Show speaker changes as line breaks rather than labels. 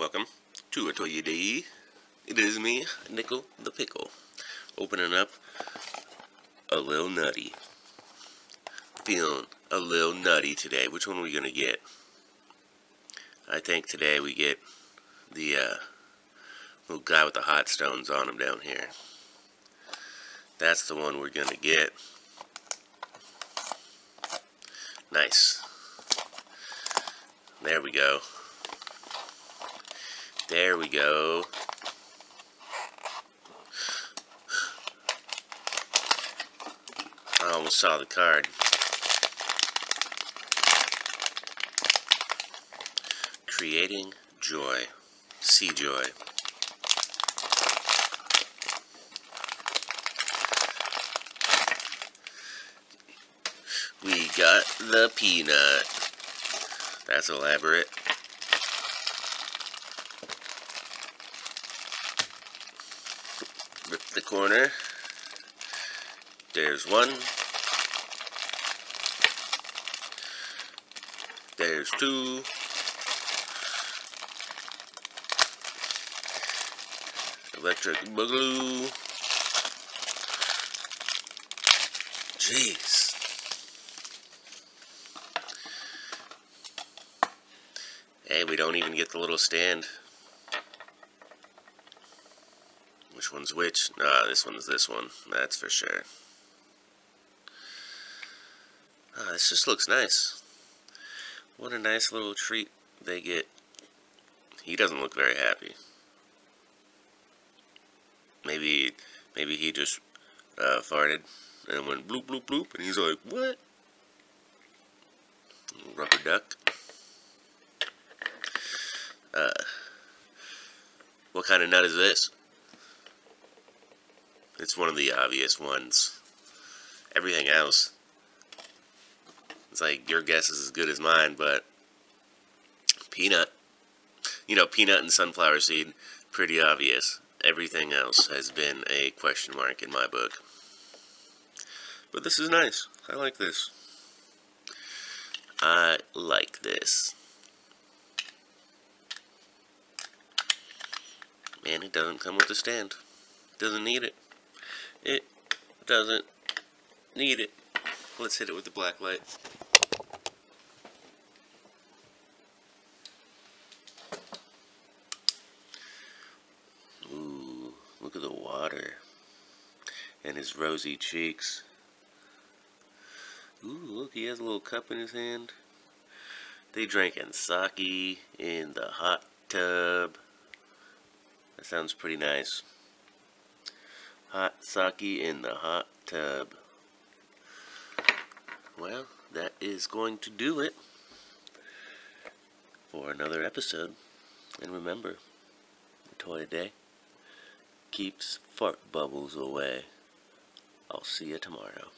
Welcome to a Toy Day. It is me, Nickel the Pickle, opening up a little nutty. Feeling a little nutty today. Which one are we gonna get? I think today we get the uh, little guy with the hot stones on him down here. That's the one we're gonna get. Nice. There we go. There we go. I almost saw the card. Creating joy. CJOY. We got the peanut. That's elaborate. The corner. There's one. There's two. Electric Boogaloo. Jeez. Hey, we don't even get the little stand. Which one's which? Ah, this one's this one. That's for sure. Ah, this just looks nice. What a nice little treat they get. He doesn't look very happy. Maybe, maybe he just uh, farted and went bloop bloop bloop, and he's like, what? Rubber duck. Uh, what kind of nut is this? It's one of the obvious ones. Everything else, it's like your guess is as good as mine, but peanut, you know, peanut and sunflower seed, pretty obvious. Everything else has been a question mark in my book. But this is nice. I like this. I like this. Man, it doesn't come with a stand. Doesn't need it. It doesn't need it. Let's hit it with the black light. Ooh, look at the water. And his rosy cheeks. Ooh, look, he has a little cup in his hand. They drinking sake in the hot tub. That sounds pretty nice. Hot sake in the hot tub. Well, that is going to do it for another episode. And remember, the toy today keeps fart bubbles away. I'll see you tomorrow.